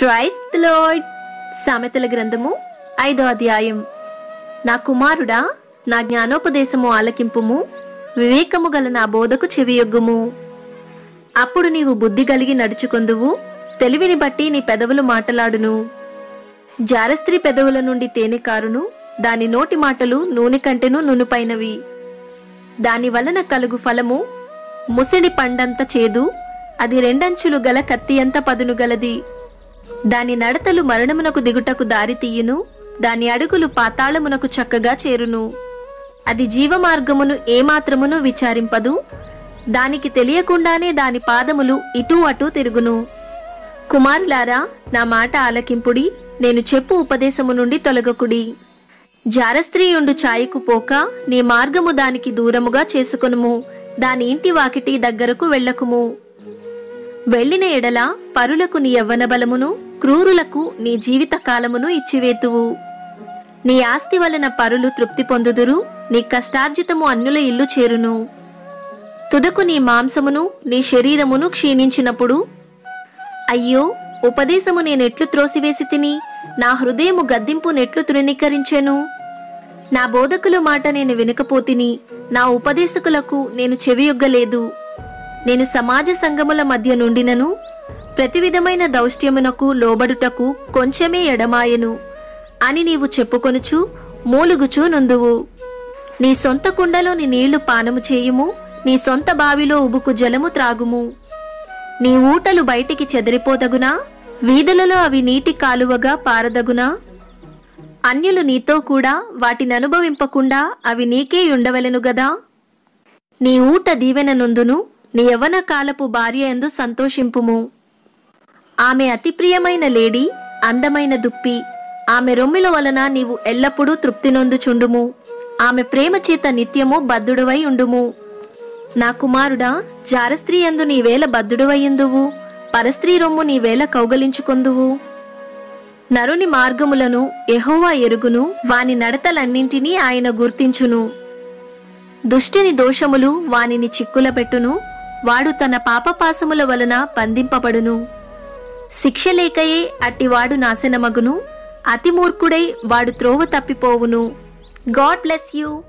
Price lord. సామెతల గ్రంథము ఐదో అధ్యాయం. నా కుమారుడా నా జ్ఞానోపదేశము ఆలకింపుము వివేకము గల నా బోధకు చెవియొగ్గుము. అప్పుడు నీవు బుద్ధి కలిగి నడుచుకొందువు తెలివిని బట్టి నీ పెదవులు మాటలాడును. జారస్త్రీ పెదవుల నుండి తేనె కారును దాని నోటి మాటలు నూనె కంటెను నునుపైనవి. దాని వలన కలుగు ఫలము ముసిడి పండంత చేదు అది రెండంచులు గల కత్తి అంత పదును గలది. దాని నడతలు మరణమునకు దిగుటకు దారి తీయును దాని అడుగులు పాతాళమునకు చక్కగా చేరును. అది జీవమార్గమును ఏమాత్రమును విచారింపదు దానికి తెలియకుండానే దాని పాదములు ఇటూ అటూ తిరుగును. కుమారులారా నా మాట ఆలకింపుడి నేను చెప్పు ఉపదేశము నుండి తొలగకుడి. జారస్త్రీయుండు ఛాయకు పోక నీ మార్గము దానికి దూరముగా చేసుకొనుము దాని ఇంటి వాకిటి దగ్గరకు వెళ్ళకుము. వెళ్ళిన ఎడల పరులకు నీ యవ్వన బలమును క్రూరులకు నీ జీవిత కాలమును ఇచ్చివేతువు. నీ ఆస్తి వలన పరులు తృప్తి పొందుదురు నీ కష్టార్జితము అన్యుల ఇల్లు చేరును. తుదకు నీ మాంసమును నీ శరీరమును క్షీణించినప్పుడు అయ్యో ఉపదేశము నేనెట్లు త్రోసివేసి తిని నా హృదయము గద్దింపు నెట్లు తృణీకరించెను. నా బోధకుల మాట నేను వినకపోతిని నా ఉపదేశకులకు నేను చెవియొగ్గలేదు. నేను సమాజ సంగముల మధ్య నుండినను ప్రతి విధమైన దౌష్ట్యమునకు లోబడుటకు కొంచెమే ఎడమాయెను అని నీవు చెప్పుకొనుచు మూలుగుచూ నుందువు. నీ సొంత కుండలోని నీళ్ళు పానము చేయుము నీ సొంత బావిలో ఉబుకు జలము త్రాగుము. నీ ఊటలు బయటికి చెదిరిపోదగునా వీధులలో అవి నీటి కాలువగా పారదగునా? అన్యులు నీతో కూడా వాటిని అనుభవింపకుండా అవి నీకే ఉండవలెను గదా? నీ ఊట దీవెన నందును నీ యవన కాలపు భార్య ఎందు సంతోషింపుము. ఆమె అతి ప్రియమైన లేడి అందమైన దుప్పి ఆమె రొమ్మిల వలన నీవు ఎల్లప్పుడూ తృప్తి నొందుచుండుము. ఆమె ప్రేమ చేత నిత్యము బద్ధుడువై ఉండుము. నా కుమారుడా జారస్త్రీ యందు నీవేళ బద్ధుడువయ్యుందువు. పరస్త్రీ రొమ్ము నీవేళ కౌగలించుకొందువు. నరుని మార్గములను ఎహోవా ఎరుగును వాని నడతలన్నింటినీ ఆయన గుర్తించును. దుష్టిని దోషములు వానిని చిక్కుల పెట్టును వాడు తన పాపపాసముల వలన బంధింపబడును. శిక్ష లేకయే అట్టివాడు నాశనమగును. అతి మూర్ఖుడై వాడు త్రోవ తప్పిపోవును. God bless you.